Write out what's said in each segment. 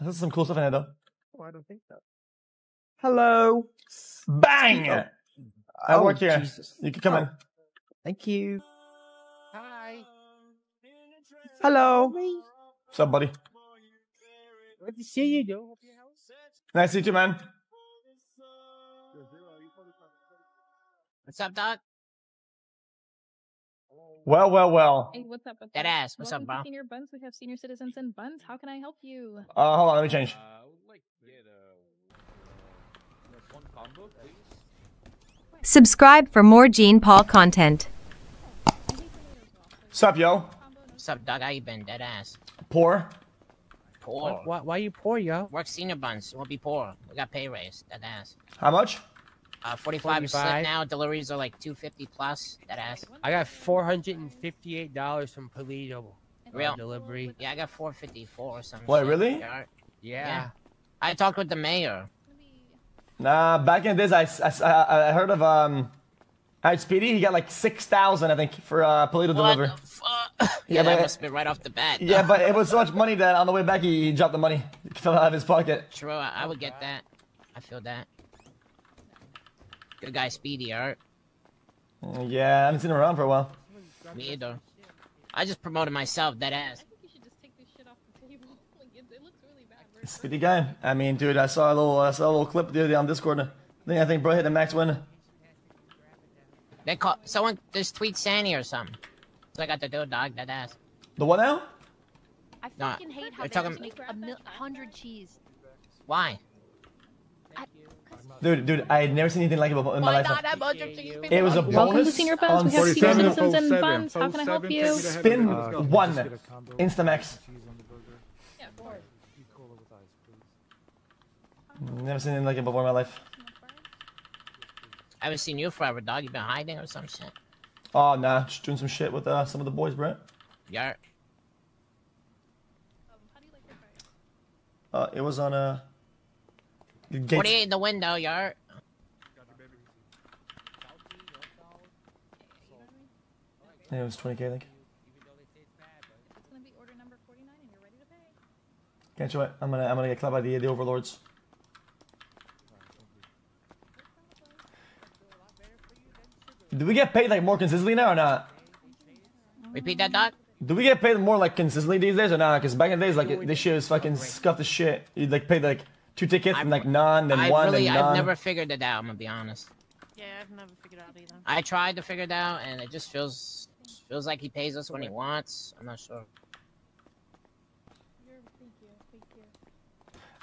This is some cool stuff in there, though. Oh, I don't think so. Hello. Bang! Oh. I Oh, work here. Jesus. You can come in. Oh. Thank you. Hi. Hello. What's up, buddy? Good to see you, though. Nice to meet you, man. What's up, dog? Well, well, well. Hey, what's up? What's Dead ass. What's up, Welcome bro? to Senior Buns. We have senior citizens and buns. How can I help you? Uh, hold on, let me change. Subscribe for more Jean Paul content. What's up, yo? What's up, dog? How you been? Dead ass. Poor. Poor. Why, why you poor, yo? Work senior buns. Won't be poor. We got pay raise. Dead ass. How much? Uh, 45 is slip 45. now. Deliveries are like 250 plus. That ass. I got four hundred and fifty-eight dollars from Polito. uh, Real. delivery. Yeah, I got 454 or something. What, really? Yeah. Yeah. I talked with the mayor. Nah, back in the days, I, I, I- I heard of, um, Alright, Speedy, he got like 6,000, I think, for, uh, Polito What delivery. the fuck? Yeah, Yeah, that but- must have been right off the bat. Yeah, but it was so much money that on the way back, he, he dropped the money. It fell out of his pocket. True, I, I would get that. I feel that. Good guy, Speedy, art. Mm, Yeah, I haven't seen him around for a while. Me either. I just promoted myself, dead ass. I think you should just take this shit off the table. Like, it, it looks really bad. bro. Speedy guy. I mean, dude, I saw a little, I saw a little clip the other day on Discord. I think, I think bro hit the max win. They call someone just tweet Sandy or something. So I got to do dog. That ass. The what now? I Nah, fucking hate how they're they talking- just make a hundred cheese. Why? Dude, dude, I had never seen anything like it before in my Why life. not that much of? It was a bonus. Welcome to bonus Senior on We have senior 47. citizens and buns. How can I help you? Spin one. Instamax. Yeah. Never seen anything like it before in my life. I haven't seen you forever, dog. You been hiding or some shit? Oh, nah, just doing some shit with uh, some of the boys, bro. Yeah. Uh, it was on uh, the gates. 48 in the window, yard. Yeah, it was 20k, I think. It's gonna be order number 49, and you're ready to pay. Can't you wait? I'm gonna, I'm gonna get clapped by the, the overlords. Do we get paid like more consistently now or not? Repeat that, dog. Do we get paid more like consistently these days or not? Because back in the days, like this shit was fucking scuffed as shit. You'd like pay like two tickets and like none, then I one, really, then I've never figured it out. I'm gonna be honest. Yeah, I've never figured it out either. I tried to figure it out, and it just feels feels like he pays us when he wants. I'm not sure.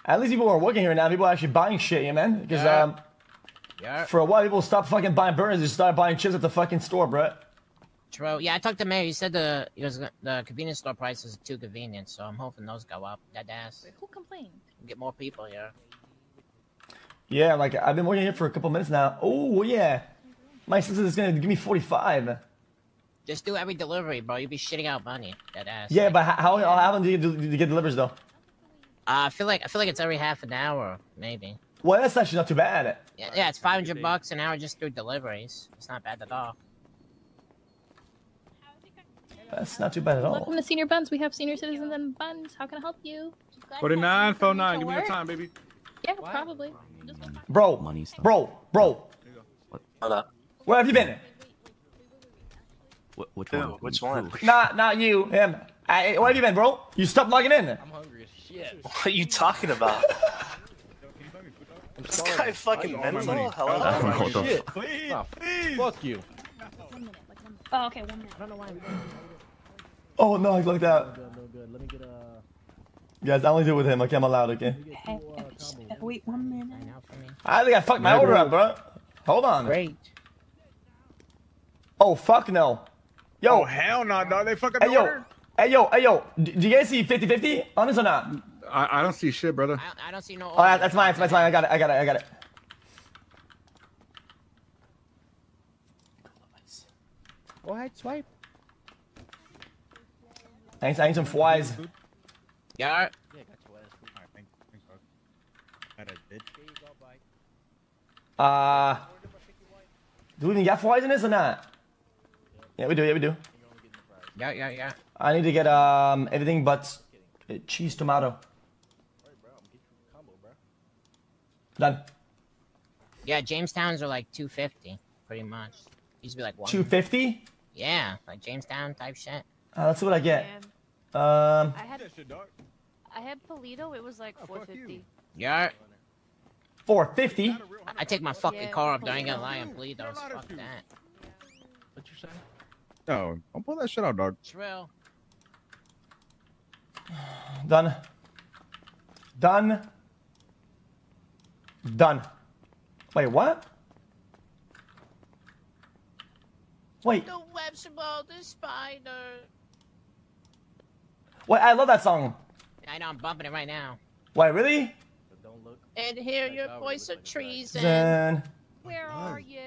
At least people are working here now. People are actually buying shit, yeah, man. Because Yeah. um, Yeah. for a while, people stopped fucking buying burgers. They just started buying chips at the fucking store, bro. True. Yeah, I talked to Mayor. He said the he was, the convenience store prices are too convenient, so I'm hoping those go up. That ass. Who complained? Get more people here. Yeah, like I've been working here for a couple minutes now. Oh yeah, my sister is gonna give me forty-five. Just do every delivery, bro. You'll be shitting out money. That ass. Yeah, but how how how often do you, do you get delivers though? Uh, I feel like I feel like it's every half an hour, maybe. Well, that's actually not too bad. Yeah, yeah, it's 500 bucks an hour just through deliveries. It's not bad at all. That's not too bad at all. Welcome to Senior Buns. We have senior citizens and buns. How can I help you? 49, 49. Give me your time, baby. Yeah, probably. Just one second. Bro, bro, bro. Hold up. Where have you been? Wh- which one? Which one? Not, not you, him. I, where have you been, bro? You stopped logging in. I'm hungry as shit. What are you talking about? this guy fucking mental? Hello? What the Shit. Please, please. Fuck you. Oh, okay, one minute. I don't know why. Oh no, I looked out. Let me get a. Guys, I only do it with him. Okay, I'm allowed. Okay. Hey, uh, wait one minute. I think I fucked my Yeah, order bro. up, bro. Hold on. Great. Oh fuck no. Yo. Oh hell no, dog. They fucking Hey yo. order. Hey yo. Hey yo. D- do you guys see 50-50 on this or not? I, I don't see shit, brother. I, I don't see no. Oh, that- that's mine. That's mine. I got it. I got it. I got it. Go ahead, swipe. I need, I need some flies. Yeah. Uh, do we even got flies in this or not? Yeah, we do. Yeah, we do. Yeah, yeah, yeah. I need to get um everything but uh, cheese tomato. Done. Yeah, Jamestown's are like 250, pretty much. Used to be like one. Two fifty. Yeah, like Jamestown type shit. Uh, let's see what I get. Man, Um, I had I had Polito. It was like 450. Yeah. four fifty. I- I take my fucking Yeah, car up there. I ain't gonna lie on Politos. Fuck that. What you say? No, don't pull that shit out, dog. It's real. Done. Done. Done. Wait, what? Wait, The vegetable, the spider. Wait, I love that song. I know I'm bumping it right now. Wait, really? And hear your voice of treason. Then Where oh are you?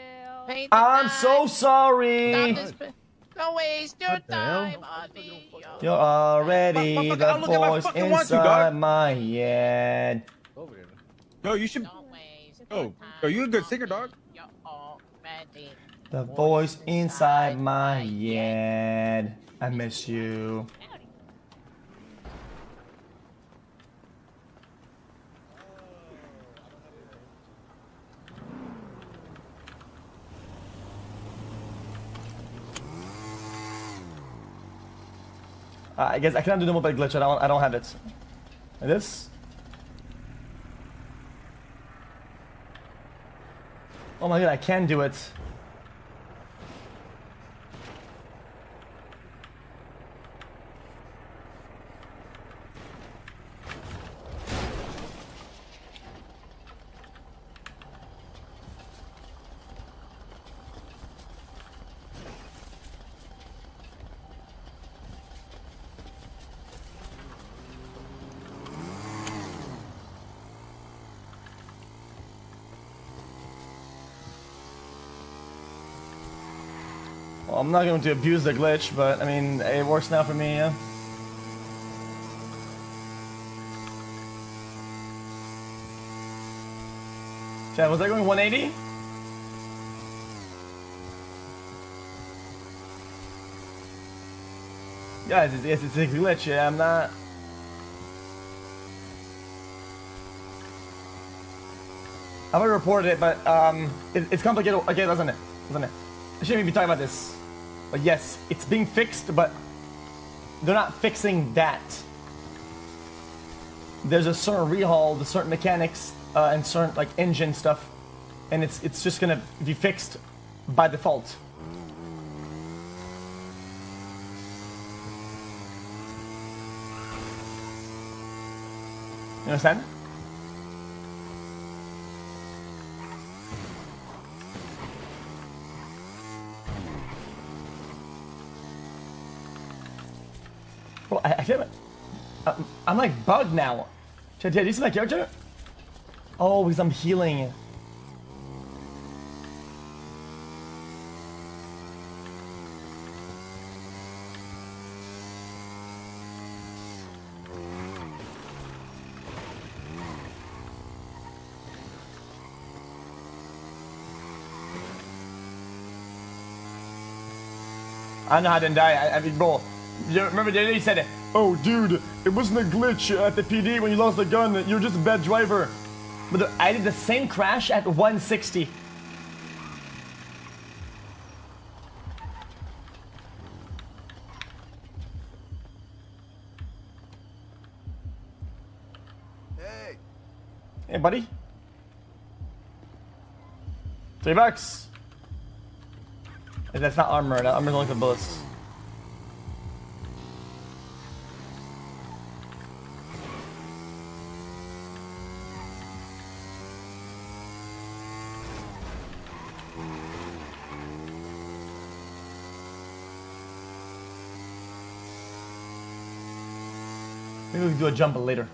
Paint the I'm night. so sorry. Stop this Don't waste your What the hell? time on me. You're already Motherfucker, the I'll look my voice you inside my head. Yo, you should. Don't Oh, your yo, you a good singer, dog. You're already The voice inside my head. I miss you. Uh, I guess I cannot do the mobile glitch. I don't. I don't have it. And this. Oh my god! I can do it. Well, I'm not going to abuse the glitch, but I mean, it works now for me, yeah. Chad, was that going 180? Guys, it's, it's, it's a glitch, yeah, I'm not... I've already reported it, but um, it, it's complicated again, doesn't it? Doesn't it? I shouldn't even be talking about this. But yes, it's being fixed, but they're not fixing that. There's a certain rehaul, the certain mechanics, uh, and certain like engine stuff, and it's it's just gonna be fixed by default. You understand? I'm, like bugged now. Chad, do you see my character? Oh, because I'm healing. I know I didn't die. I, I mean, bro, you remember the day you said, "Oh, dude, it wasn't a glitch at the PD when you lost the gun. You're just a bad driver." But I did the same crash at 160. Hey, Hey, buddy. Three bucks. That's not armor. That armor's only for bullets. Maybe we can do a jump later.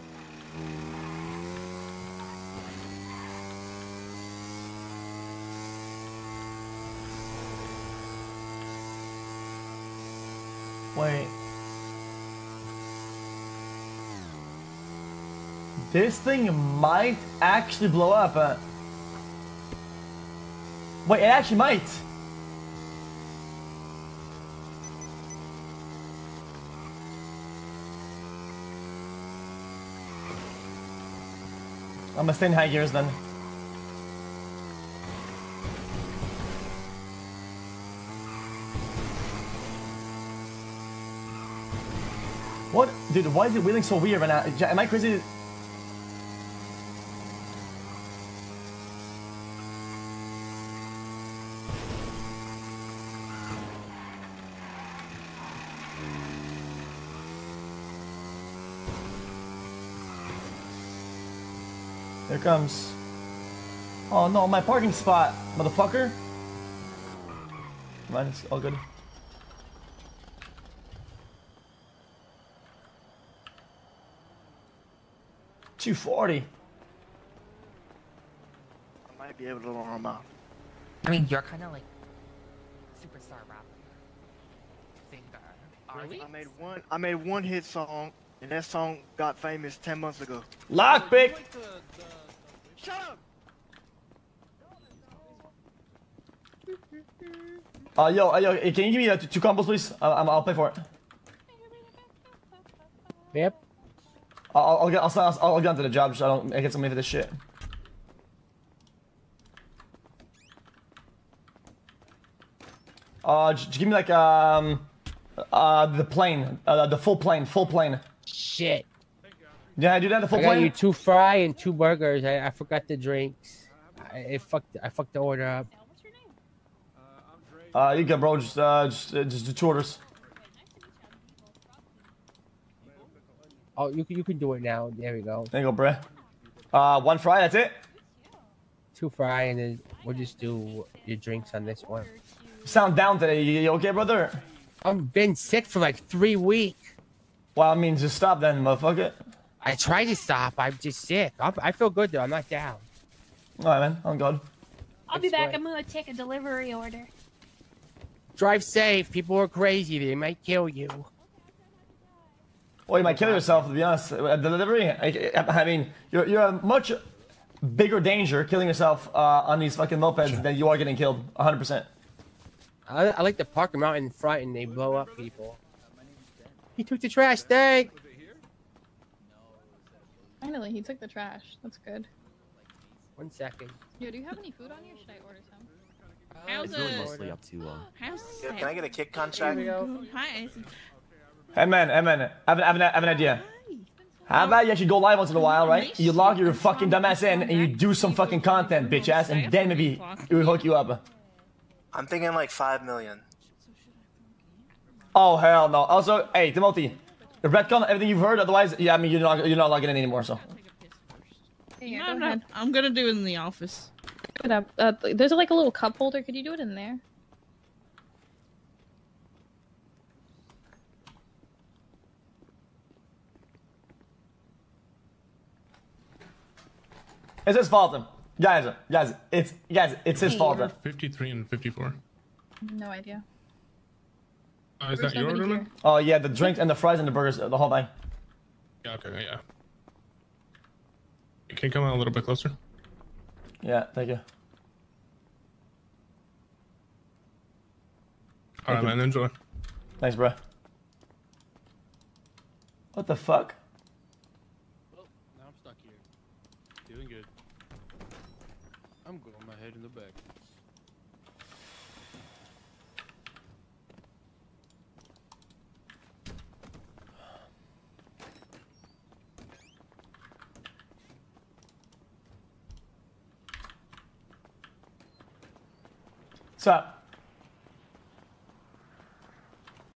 Wait. This thing might actually blow up. Uh... Wait, it actually might. I'm gonna stay in high gears then. What? Dude, why is it wheeling so weird right now? Am I crazy? It comes. Oh no, my parking spot, motherfucker. Mine it's all good. Two forty. I might be able to lure him out. I mean, you're kind of like superstar rap singer. I made one. I made one hit song, and that song got famous ten months ago. Lockpick. Shut up. Uh, yo, uh, yo, can you give me uh, two, two combos, please? Uh, I'm, I'll pay for it. Yep. I'll, I'll, I'll get, I'll, I'll, I'll get onto the job so I don't I get some money for this shit. Uh, just give me like um, uh, the plane, uh, the full plane, full plane. Shit. Yeah, I do that. The full I got you two fry and two burgers. I, I forgot the drinks. I, it fucked. I fucked the order up. Uh, you good, bro? Just, uh, just, uh, just the two orders. Oh, you can you can do it now. There we go. There you go, bruh. Uh, one fry. That's it. Two fry and then we'll just do your drinks on this one. Sound down today. You, you okay, brother? I've been sick for like three weeks. Well, I mean, just stop then, motherfucker. I tried to stop. I'm just sick. i I feel good though. I'm not down. All right, man. I'm good. I'll be back. Sweat. I'm gonna take a delivery order. Drive safe. People are crazy. They might kill you. Well, you might kill yourself, to be honest. At delivery, I, I mean, you're, you're a much bigger danger killing yourself uh, on these fucking mopeds than you are getting killed. 100%. I, I like to park them out in front and they blow up people. He took the trash. Thank. Finally, he took the trash. That's good. One second. Yo, do you have any food on you? Should I order some? How's It's really it? mostly up to uh, How's Yo, can I get a kick contract? Hi. Hey, man, hey, man. I have, an- I have, an- I have an idea. How about you actually go live once in a while, right? You log your fucking dumbass in and you do some fucking content, bitch ass, and then maybe it will hook you up. I'm thinking like five million. Oh, hell no. Also, hey, Timothy, the retcon, everything you've heard, otherwise, yeah, I mean, you're not, you're not logging in anymore, so. Here, No, go I'm not. I'm gonna do it in the office. Put up. Uh, there's like a little cup holder. Could you do it in there? It's his fault. Guys, guys, it's, guys, it's his Hey, fault. you're- 53 and 54. No idea. Uh, is There's that your nobody order, here. man? Oh, yeah, the drinks and the fries and the burgers, the whole thing. Yeah, okay, yeah. You can you come out a little bit closer? Yeah, thank you. All right, man, enjoy. Thanks, bro. What the fuck? Well, now I'm stuck here. Doing good. I'm going my head in the back. What's up?